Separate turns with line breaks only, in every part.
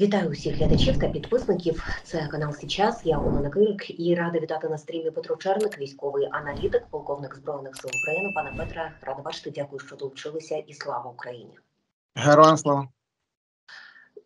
Вітаю усіх глядачів та підписників. Це канал Січас. Я Олена Кирик і рада вітати на стрімі Петро Черник, військовий аналітик, полковник збройних сил України. Пане Петре, рада бачити. Дякую, що долучилися, і слава Україні.
Героям слава.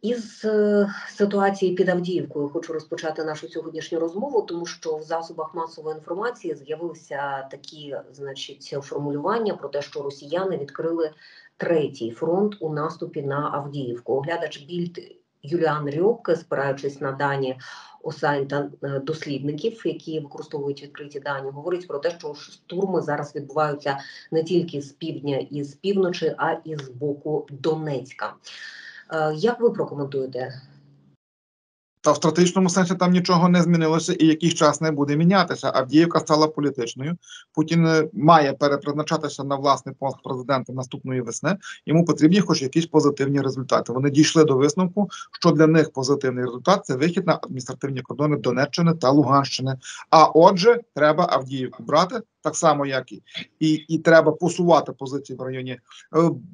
Із е, ситуації під Авдіївкою хочу розпочати нашу сьогоднішню розмову, тому що в засобах масової інформації з'явилися такі, значить, формулювання про те, що росіяни відкрили третій фронт у наступі на Авдіївку. Оглядач більд Юліан Рьок, спираючись на дані осайн та е, дослідників, які використовують відкриті дані, говорить про те, що штурми зараз відбуваються не тільки з півдня і з півночі, а і з боку Донецька. Е, Як ви прокоментуєте?
Та в стратегічному сенсі там нічого не змінилося і якийсь час не буде мінятися. Авдіївка стала політичною. Путін е, має перепризначатися на власний пост президента наступної весни. Йому потрібні хоч якісь позитивні результати. Вони дійшли до висновку, що для них позитивний результат це вихід на адміністративні кордони Донеччини та Луганщини. А отже, треба Авдіївку брати. Так само, як і, і і треба посувати позиції в районі е,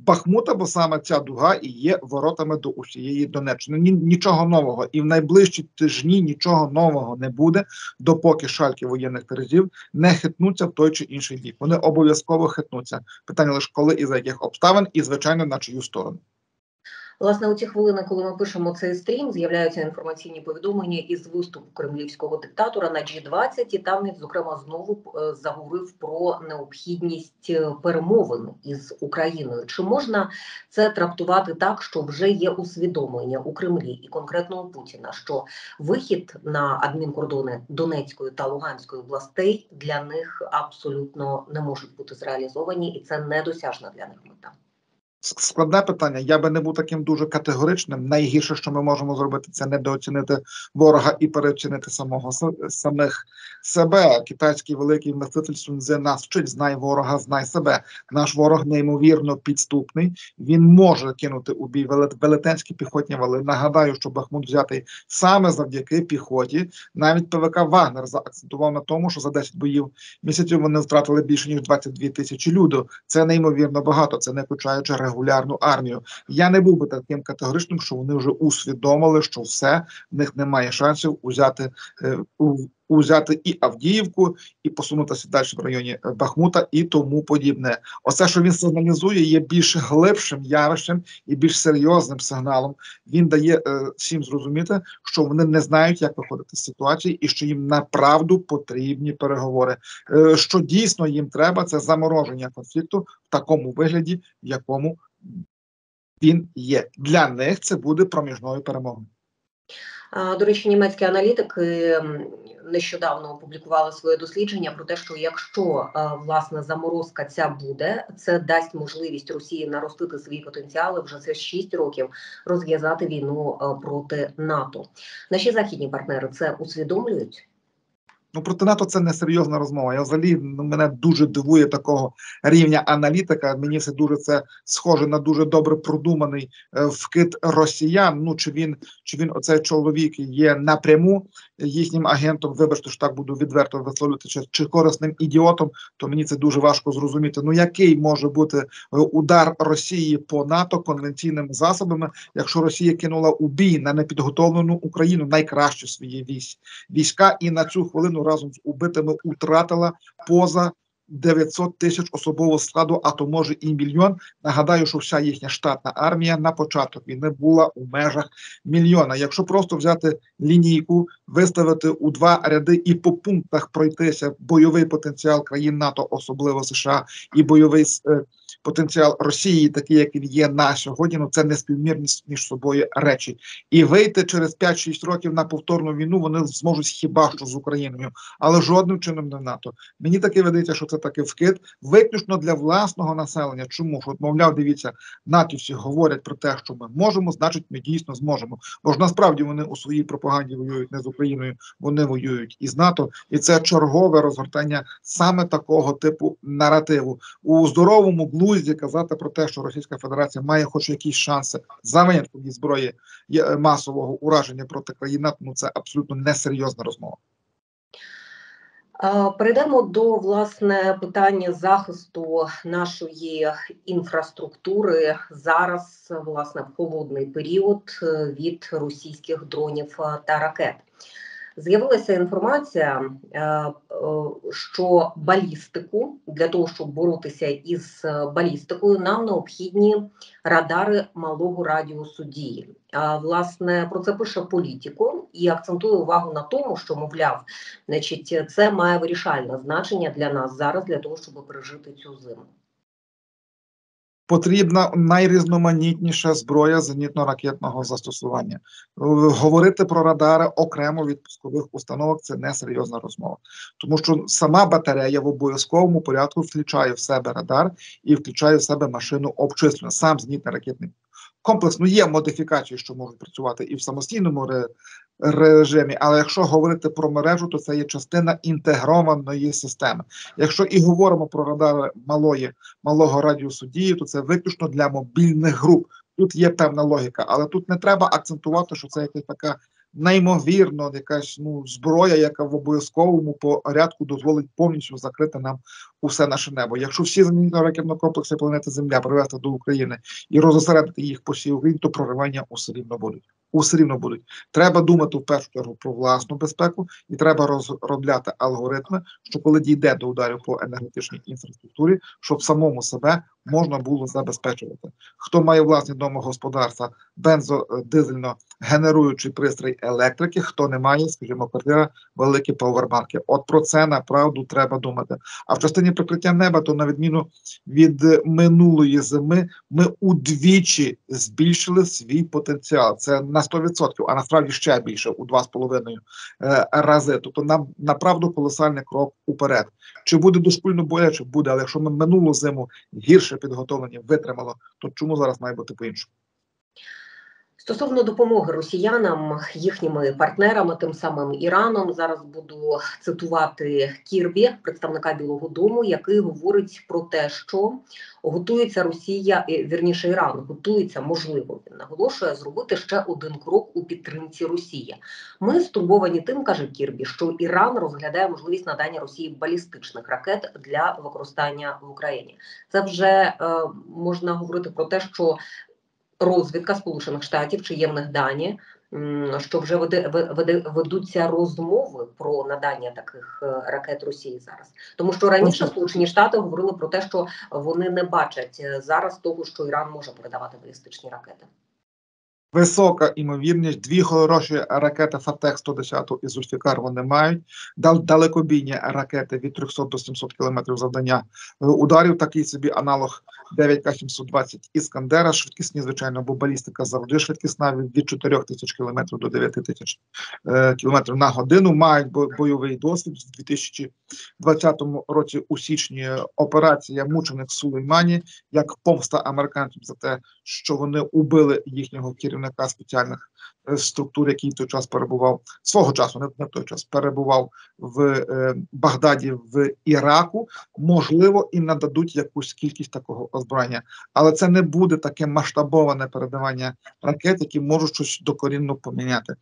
Бахмута, бо саме ця дуга і є воротами до усієї Донеччини. Ні, нічого нового, і в найближчі тижні нічого нового не буде, допоки шальки воєнних терезів не хитнуться в той чи інший бік. Вони обов'язково хитнуться. Питання лише коли і за яких обставин, і звичайно на чию сторону.
Власне, у ці хвилини, коли ми пишемо цей стрім, з'являються інформаційні повідомлення із виступу кремлівського диктатора на G20, і там він зокрема знову е, заговорив про необхідність е, перемовин із Україною. Чи можна це трактувати так, що вже є усвідомлення у Кремлі і конкретно у Путіна, що вихід на адмінкордони Донецької та Луганської областей для них абсолютно не можуть бути зреалізовані, і це недосяжна для них мета.
Складне питання. Я би не був таким дуже категоричним. Найгірше, що ми можемо зробити, це недооцінити ворога і переоцінити самого самих себе. Китайський великий мислитель Сунзе нас вчить знай ворога, знай себе. Наш ворог неймовірно підступний. Він може кинути у бій велетенські піхотні вали. Нагадаю, що Бахмут взятий саме завдяки піхоті. Навіть ПВК Вагнер заакцентував на тому, що за 10 боїв місяців вони втратили більше ніж 22 тисячі людей. Це неймовірно багато. Це не включаючи регулярну армію. Я не був би таким категоричним, що вони вже усвідомили, що все в них немає шансів узяти е, узяти і Авдіївку, і посунутися далі в районі е, Бахмута і тому подібне. Оце, що він сигналізує, є більш глибшим явищем і більш серйозним сигналом. Він дає е, всім зрозуміти, що вони не знають, як виходити з ситуації, і що їм направду потрібні переговори. Е, що дійсно їм треба, це замороження конфлікту в такому вигляді, в якому він є. Для них це буде проміжною перемогою.
До речі, німецькі аналітики нещодавно опублікували своє дослідження про те, що якщо власне заморозка ця буде, це дасть можливість Росії наростити свої потенціали вже за 6 років розв'язати війну проти НАТО. Наші західні партнери це усвідомлюють.
Ну проти НАТО це не серйозна розмова. Я взагалі ну, мене дуже дивує такого рівня аналітика. Мені все дуже це схоже на дуже добре продуманий е, вкид росіян. Ну чи він чи він оцей чоловік є напряму їхнім агентом? Вибачте, що так буду відверто висловлювати, чи, чи корисним ідіотом, то мені це дуже важко зрозуміти. Ну який може бути е, удар Росії по НАТО конвенційними засобами, якщо Росія кинула у бій на непідготовлену Україну найкраще свої військ війська, і на цю хвилину разом з убитими втратила поза 900 тисяч особового складу, а то може і мільйон. Нагадаю, що вся їхня штатна армія на початок війни була у межах мільйона. Якщо просто взяти лінійку, виставити у два ряди і по пунктах пройтися бойовий потенціал країн НАТО, особливо США, і бойовий е, потенціал Росії, такий як він є на сьогодні, ну це не співмірність між собою речі, і вийти через 5-6 років на повторну війну вони зможуть хіба що з Україною, але жодним чином не в НАТО. Мені таке видається, що це таки вкид виключно для власного населення. Чому що мовляв, дивіться, натівці говорять про те, що ми можемо, значить, ми дійсно зможемо. Бо ж насправді вони у своїй пропаганді воюють не з Україною, вони воюють із НАТО, і це чергове розгортання саме такого типу наративу у здоровому глузді казати про те, що Російська Федерація має хоч якісь шанси за винятком зброї е, масового ураження проти країн, ну це абсолютно несерйозна розмова.
Перейдемо до власне питання захисту нашої інфраструктури зараз, власне, в холодний період е, від російських дронів та ракет. З'явилася інформація, е, е, що балістику для того, щоб боротися із е, балістикою, нам необхідні радари малого радіусу дії. Власне, про це пише політико і акцентує увагу на тому, що мовляв, значить, це має вирішальне значення для нас зараз, для того, щоб пережити цю зиму.
Потрібна найрізноманітніша зброя зенітно-ракетного застосування. Говорити про радари окремо від пускових установок це несерйозна розмова, тому що сама батарея в обов'язковому порядку включає в себе радар і включає в себе машину обчислення. Сам зенітно-ракетний комплекс. Ну є модифікації, що можуть працювати і в самостійному ре- режимі. Але якщо говорити про мережу, то це є частина інтегрованої системи. Якщо і говоримо про радари малої малого радіусу дії, то це виключно для мобільних груп. Тут є певна логіка, але тут не треба акцентувати, що це якась така неймовірно якась ну зброя, яка в обов'язковому порядку дозволить повністю закрити нам усе наше небо. Якщо всі зенітно-ракетні комплекси планети Земля привезти до України і розосередити їх по всій Україні, то проривання усе рівно будуть. Усе рівно будуть. Треба думати в першу чергу про власну безпеку, і треба розробляти алгоритми, що коли дійде до ударів по енергетичній інфраструктурі, щоб самому себе можна було забезпечувати. Хто має власні домогосподарства, бензодизельно генеруючий пристрій електрики, хто не має, скажімо, квартира, великі павербанки. От про це направду треба думати. А в частині прикриття неба, то на відміну від минулої зими, ми удвічі збільшили свій потенціал. Це на 100%, а насправді ще більше у 2,5 е, рази. Тобто нам направду колосальний крок уперед. Чи буде дошкульно боляче? Буде, але якщо ми минулу зиму гірше підготовлені, витримало, то чому зараз має бути по-іншому?
Стосовно допомоги росіянам, їхніми партнерами, тим самим Іраном, зараз буду цитувати Кірбі, представника Білого Дому, який говорить про те, що готується Росія, е, вірніше Іран, готується, можливо, він наголошує зробити ще один крок у підтримці Росії. Ми стурбовані тим, каже Кірбі, що Іран розглядає можливість надання Росії балістичних ракет для використання в Україні. Це вже е, можна говорити про те, що розвідка Сполучених Штатів, чи є в них дані, що вже ведуться розмови про надання таких е, ракет Росії зараз. Тому що раніше Сполучені Штати говорили про те, що вони не бачать е, зараз того, що Іран може передавати балістичні ракети.
Висока імовірність, дві хороші ракети Фатех 110 і Зульфікар вони мають. Дал далекобійні ракети від 300 до 700 кілометрів завдання е, ударів. Такий собі аналог 9К720 Іскандера. Швидкісні, звичайно, бо балістика завжди швидкісна від, від 4 тисяч кілометрів до 9 тисяч е, кілометрів на годину. Мають бо- бойовий досвід в 2020 році. У січні операція мучених Сулеймані як помста американцям за те, що вони убили їхнього керівника спеціальних структур, який той час перебував свого часу, не, не той час перебував в е, Багдаді в Іраку. Можливо, і нададуть якусь кількість такого озброєння, але це не буде таке масштабоване передавання ракет, які можуть щось докорінно поміняти.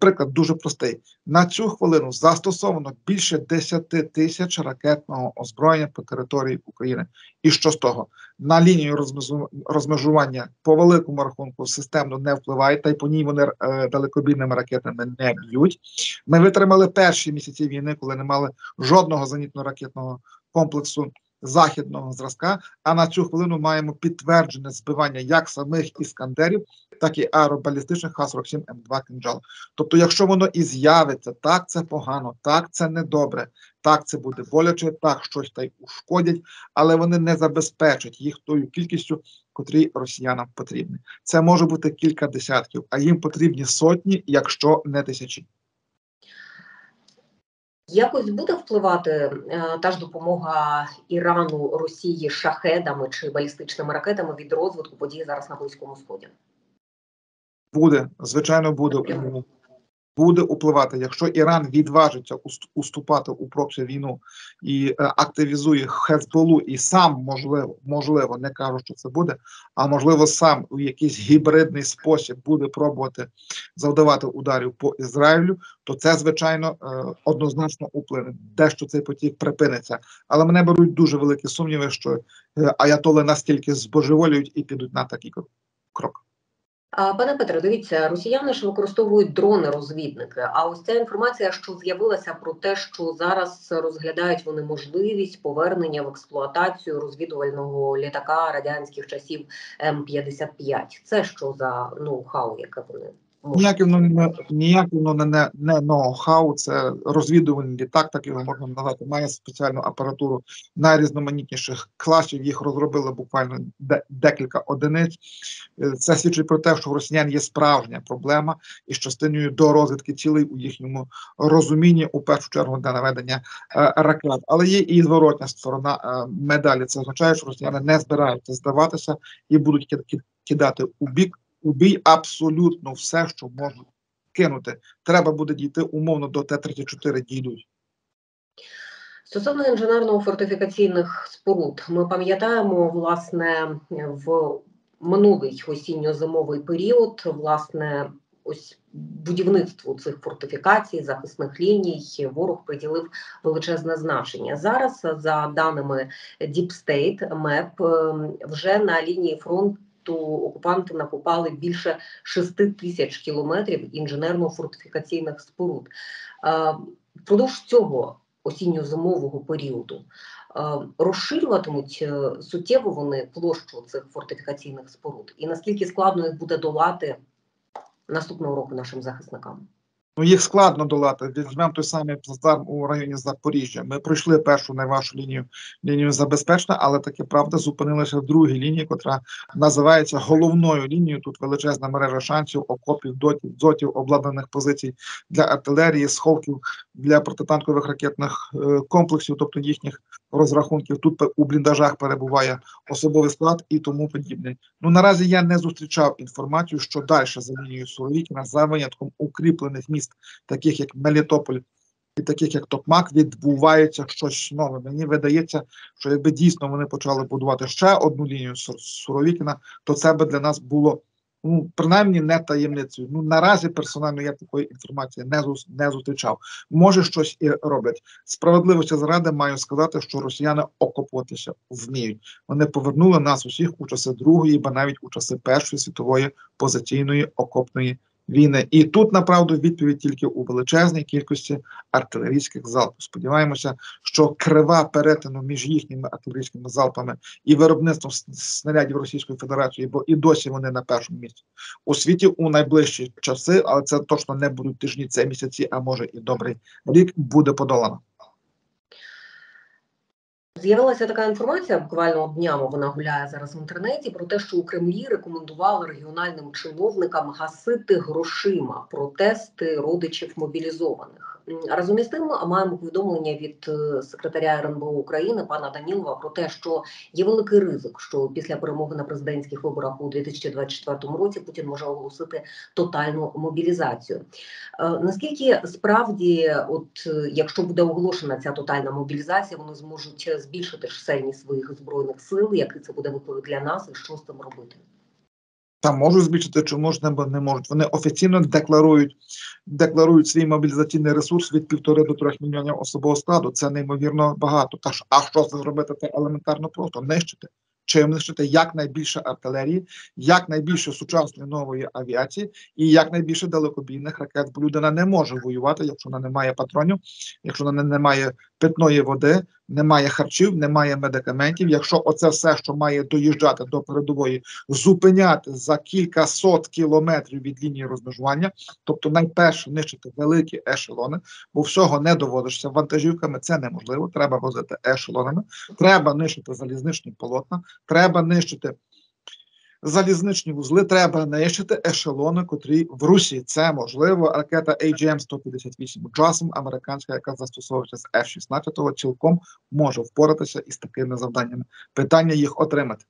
Приклад дуже простий. На цю хвилину застосовано більше 10 тисяч ракетного озброєння по території України. І що з того? На лінію розмежу- розмежування по великому рахунку системно не впливає, та й по ній вони е, далекобійними ракетами не б'ють. Ми витримали перші місяці війни, коли не мали жодного зенітно-ракетного комплексу західного зразка. А на цю хвилину маємо підтверджене збивання як самих іскандерів, так і аеробалістичних Х-47 М2 «Кинджал». Тобто, якщо воно і з'явиться, так це погано, так це недобре, так це буде боляче, так щось та й ушкодять, але вони не забезпечать їх тою кількістю, котрі росіянам потрібні. Це може бути кілька десятків, а їм потрібні сотні, якщо не тисячі.
Якось буде впливати е, та ж допомога Ірану Росії шахедами чи балістичними ракетами від розвитку подій зараз на Близькому Сході?
Буде, звичайно, буде. Буде впливати, якщо Іран відважиться уст- уступати у проксі війну і е, активізує Хезболу, і сам можливо, можливо, не кажу, що це буде, а можливо, сам у якийсь гібридний спосіб буде пробувати завдавати ударів по Ізраїлю, то це звичайно е, однозначно вплине. Дещо цей потік припиниться. Але мене беруть дуже великі сумніви, що е, аятоли настільки збожеволюють і підуть на такий кро- крок.
Пане Петре, дивіться, росіяни ж використовують дрони-розвідники. А ось ця інформація, що з'явилася про те, що зараз розглядають вони можливість повернення в експлуатацію розвідувального літака радянських часів М-55. Це що за ноу-хау, яке вони
Ніяке воно не ніяке воно не, не, ноу-хау, це розвідувальний літак, так його можна назвати. Має спеціальну апаратуру найрізноманітніших класів. Їх розробили буквально де, декілька одиниць. Е, Це свідчить про те, що в росіян є справжня проблема із частиною до розвідки цілей у їхньому розумінні, у першу чергу для наведення е, ракет. Але є і зворотня сторона е, медалі. Це означає, що росіяни не збираються здаватися і будуть ки- ки- кидати у бік у бій абсолютно все, що можуть кинути. Треба буде дійти умовно до Т-34 дійдуть.
Стосовно інженерно-фортифікаційних споруд, ми пам'ятаємо власне в минулий осінньо-зимовий період, власне, ось будівництву цих фортифікацій, захисних ліній, ворог приділив величезне значення. Зараз, за даними Deep State ем, вже на лінії фронту. Окупанти накопали більше 6 тисяч кілометрів інженерно-фортифікаційних споруд. Е, Впродовж цього осінньо-зимового періоду е, розширюватимуть е, суттєво вони площу цих фортифікаційних споруд, і наскільки складно їх буде долати наступного року нашим захисникам?
Ну, їх складно долати. Візьмемо той самий плацдарм у районі Запоріжжя. Ми пройшли першу найважчу лінію лінію забезпечна, але таке правда зупинилися в другій лінії, котра називається головною лінією. Тут величезна мережа шансів, окопів, дотів, дзотів, обладнаних позицій для артилерії, сховків для протитанкових ракетних е, комплексів, тобто їхніх розрахунків. Тут у бліндажах перебуває особовий склад і тому подібне. Ну наразі я не зустрічав інформацію, що далі за лінією Суровікіна, за винятком укріплених міст, таких як Мелітополь і таких як Токмак, відбувається щось нове. Мені видається, що якби дійсно вони почали будувати ще одну лінію Сур- Суровікіна, то це би для нас було. Ну, принаймні не таємницею. Ну наразі персонально я такої інформації не не зустрічав. Може, щось і роблять. Справедливості заради маю сказати, що росіяни окопуватися вміють. Вони повернули нас усіх у часи Другої, ба навіть у часи Першої світової позиційної окопної війни. І тут направду відповідь тільки у величезній кількості артилерійських залпів. Сподіваємося, що крива перетину між їхніми артилерійськими залпами і виробництвом снарядів Російської Федерації, бо і досі вони на першому місці у світі у найближчі часи, але це точно не будуть тижні, це місяці, а може і добрий рік буде подолано.
З'явилася така інформація, буквально днями вона гуляє зараз в інтернеті, про те, що у Кремлі рекомендували регіональним чиновникам гасити грошима протести родичів мобілізованих. Разом із тим маємо повідомлення від е, секретаря РНБО України пана Данілова про те, що є великий ризик, що після перемоги на президентських виборах у 2024 році Путін може оголосити тотальну мобілізацію. Е, Наскільки справді, от е, якщо буде оголошена ця тотальна мобілізація, вони зможуть збільшити чисельність своїх збройних сил, який це буде виклик для нас, і що з цим робити?
Там можуть збільшити, чи можна, бо не можуть. Вони офіційно декларують, декларують свій мобілізаційний ресурс від півтори до трьох мільйонів особового складу. Це неймовірно багато. Та ж, а що зробити? Це елементарно просто нищити. Чим нищити якнайбільше артилерії, якнайбільше сучасної нової авіації і якнайбільше далекобійних ракет. Бо людина не може воювати, якщо вона не має патронів, якщо вона не має питної води, немає харчів, немає медикаментів. Якщо оце все, що має доїжджати до передової, зупиняти за кілька сот кілометрів від лінії розмежування, тобто найперше нищити великі ешелони, бо всього не доводишся вантажівками. Це неможливо. Треба возити ешелонами, треба нищити залізничні полотна, треба нищити. Залізничні вузли треба нищити ешелони, котрі в Русі це можливо. Ракета AGM-158 JASM, американська, яка застосовується з F-16, цілком може впоратися із такими завданнями. Питання їх отримати.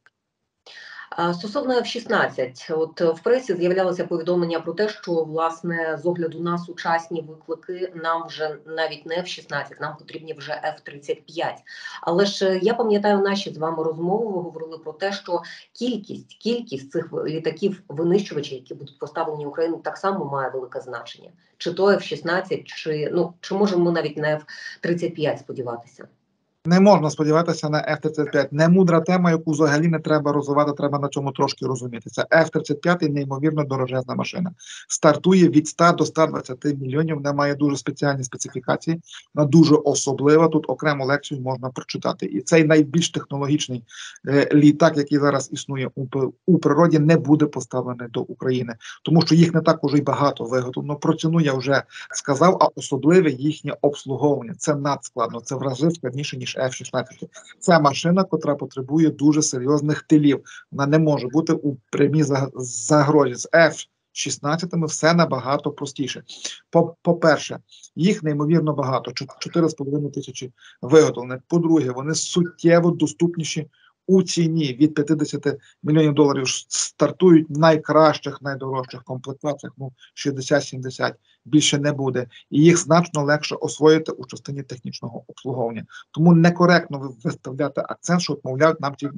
Стосовно F-16, от е, в пресі з'являлося повідомлення про те, що власне з огляду на сучасні виклики нам вже навіть не F-16, нам потрібні вже F-35. Але ж е, я пам'ятаю наші з вами розмови. Ви говорили про те, що кількість кількість цих літаків винищувачів, які будуть поставлені в Україну, так само має велике значення. Чи то F-16, чи ну чи можемо ми навіть на F-35 сподіватися?
Не можна сподіватися на F-35. Не мудра тема, яку взагалі не треба розвивати, треба на цьому трошки розумітися. F-35 неймовірно дорожезна машина. Стартує від 100 до 120 мільйонів. Вона має дуже спеціальні специфікації, вона дуже особлива. Тут окрему лекцію можна прочитати. І цей найбільш технологічний е, літак, який зараз існує у, природі, не буде поставлений до України, тому що їх не так уже й багато виготовлено. Про ціну я вже сказав, а особливе їхнє обслуговування. Це надскладно, це в рази складніше ніж. F-16. Це машина, котра потребує дуже серйозних тилів. Вона не може бути у прямій загрозі з F-16 все набагато простіше. По-перше, їх неймовірно багато 4,5 тисячі виготовлених. По-друге, вони суттєво доступніші у ціні від 50 мільйонів доларів стартують в найкращих, найдорожчих комплектаціях. Ну 60-70 більше не буде, і їх значно легше освоїти у частині технічного обслуговування. Тому некоректно виставляти акцент, що мовляв, нам ці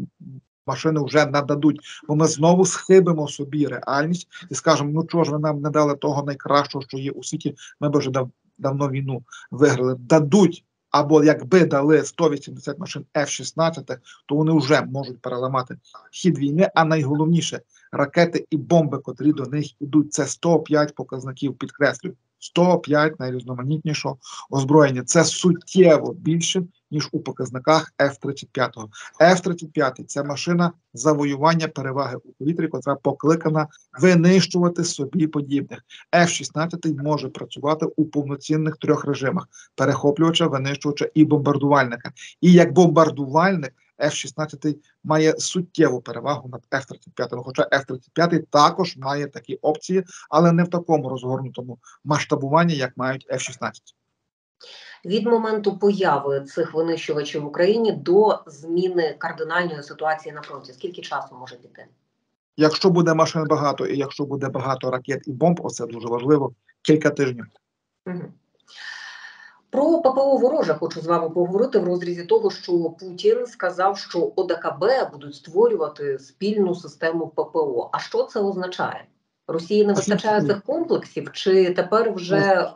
машини вже нададуть. Бо ми знову схибимо собі реальність і скажемо: ну чого ж ви нам не дали того найкращого, що є у світі. Ми б вже дав давно війну виграли. Дадуть або якби дали 180 машин F-16, то вони вже можуть переламати хід війни. А найголовніше ракети і бомби, котрі до них ідуть. Це 105 показників. Підкреслюю 105 найрізноманітнішого озброєння. Це суттєво більше ніж у показниках F-35. F-35 – це машина завоювання переваги у повітрі, котра покликана винищувати собі подібних. F-16 може працювати у повноцінних трьох режимах: перехоплювача, винищувача і бомбардувальника. І як бомбардувальник. F-16 має суттєву перевагу над F-35, хоча F-35 також має такі опції, але не в такому розгорнутому масштабуванні, як мають F-16
від моменту появи цих винищувачів в Україні до зміни кардинальної ситуації на фронті? Скільки часу може піти?
Якщо буде машин багато, і якщо буде багато ракет і бомб, оце дуже важливо. Кілька тижнів.
Угу. Про ППО вороже хочу з вами поговорити в розрізі того, що Путін сказав, що ОДКБ будуть створювати спільну систему ППО. А що це означає? Росії не вистачає цих комплексів, чи тепер вже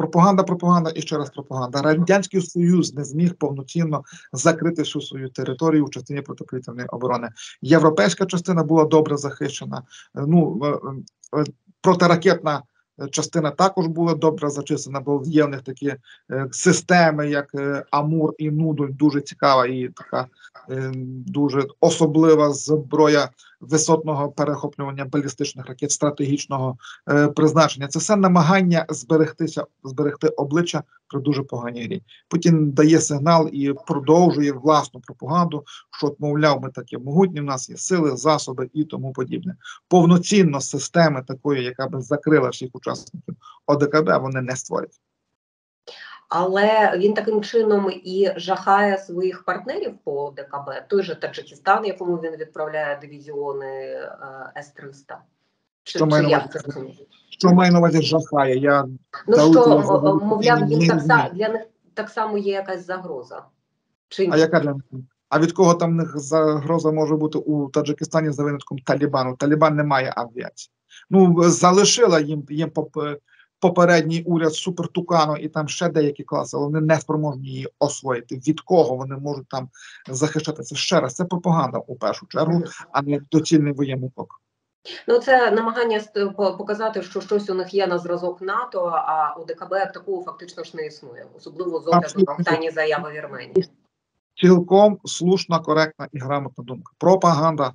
Пропаганда, пропаганда і ще раз пропаганда. Радянський Союз не зміг повноцінно закрити всю свою територію в частині протиповітряної оборони. Європейська частина була добре захищена. Ну е, е, протиракетна частина також була добре зачислена, бо є в них такі е, системи, як Амур і Нудуль, дуже цікава і така дуже особлива зброя висотного перехоплювання балістичних ракет стратегічного е, призначення. Це все намагання зберегтися, зберегти обличчя при дуже поганій грі. Путін дає сигнал і продовжує власну пропаганду, що мовляв, ми такі могутні. в нас є сили, засоби і тому подібне. Повноцінно системи такої, яка би закрила всіх учасників ОДКБ, вони не створять
але він таким чином і жахає своїх партнерів по ДКБ, той же Таджикистан, якому він відправляє дивізіони е, С-300.
Що має на увазі, що має на увазі жахає? Я
ну що, мовляв, їм так само для них так само є якась загроза.
Чи ні? А яка для них? А від кого там них загроза може бути у Таджикистані за винятком Талібану? Талібан не має авіації. Ну залишила їм їм попередній уряд Супертукану і там ще деякі класи, але вони не спроможні її освоїти. Від кого вони можуть там захищатися? Ще раз це пропаганда у першу чергу, а не доцільний воєнний крок.
Ну, це намагання показати, що щось у них є на зразок НАТО, а у ДКБ такого фактично ж не існує, особливо з огляду на останні заяви Вірменії.
Цілком слушна, коректна і грамотна думка. Пропаганда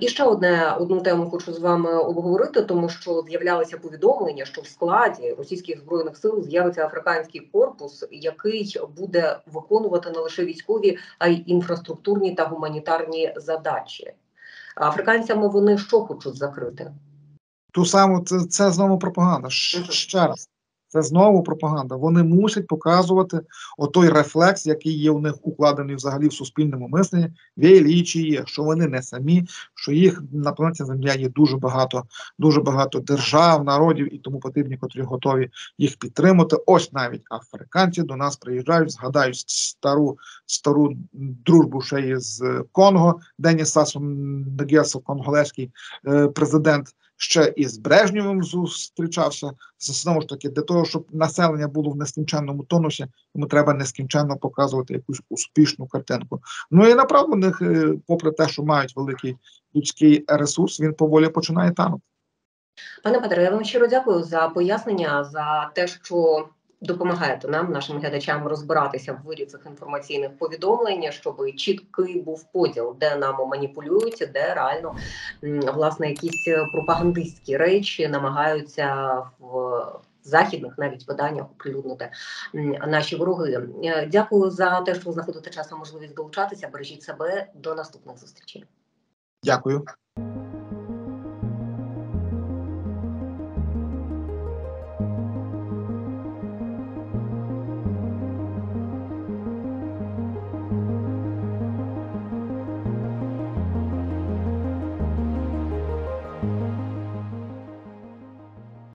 і ще одне одну тему хочу з вами обговорити, тому що з'являлися повідомлення, що в складі російських збройних сил з'явиться африканський корпус, який буде виконувати не лише військові, а й інфраструктурні та гуманітарні задачі. Африканцями вони що хочуть закрити?
Ту саму це це знову пропаганда. Ще раз Це знову пропаганда. Вони мусять показувати отой рефлекс, який є у них укладений взагалі в суспільному мисленні, величіє, що вони не самі, що їх на планеті Земля є дуже багато, дуже багато держав, народів і тому потрібні, котрі готові їх підтримати. Ось навіть африканці до нас приїжджають, згадають стару стару дружбу ще із Конго, Деніс Сасо Нагесо, конголезький президент. Ще і з Брежнєвим зустрічався знову ж таки для того, щоб населення було в нескінченному тонусі, йому треба нескінченно показувати якусь успішну картинку. Ну і направду в них, е, попри те, що мають великий людський ресурс, він поволі починає танути.
Пане Петре, я вам щиро дякую за пояснення, за те, що допомагаєте нам, нашим глядачам, розбиратися в вирі цих інформаційних повідомлень, щоб чіткий був поділ, де нами маніпулюють, де реально власне якісь пропагандистські речі намагаються в. Західних навіть виданнях оприлюднити наші вороги. Дякую за те, що ви знаходите час на можливість долучатися. Бережіть себе до наступних зустрічей.
Дякую.